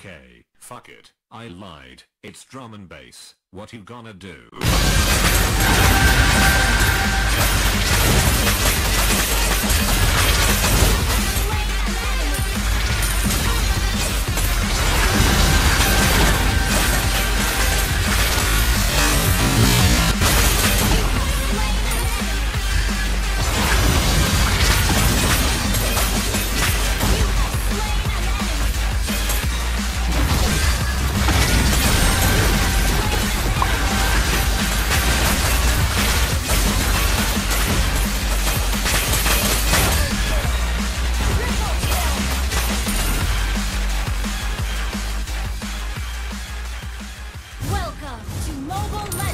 Okay, fuck it. I lied. It's drum and bass. What you gonna do? to Mobile Legends!